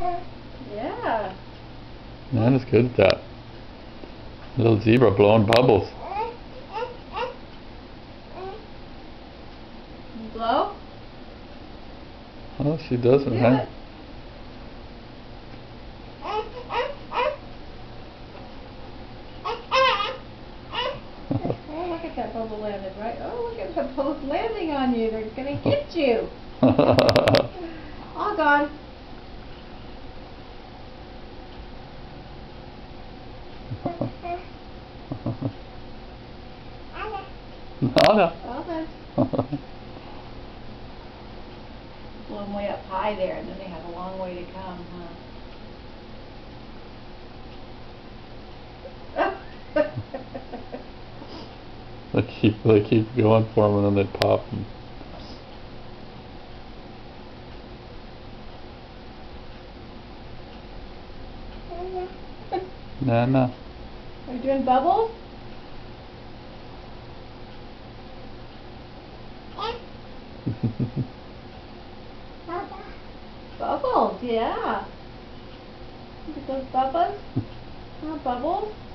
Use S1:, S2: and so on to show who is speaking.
S1: Yeah.
S2: Nana's good at that. Little zebra blowing bubbles.
S1: Blow?
S2: Oh, she doesn't,
S1: Do
S2: huh?
S1: it. Oh, look at that bubble landed right. Oh, look at the bubbles landing on you. They're gonna get you. All done. Blow them way up high there, and then they have a long way to come, huh?
S2: they keep they keep going for them and then they pop 'em. Nana.
S1: Are you doing bubbles? Bubbles, yeah. Look at those bubbles. Huh, bubbles?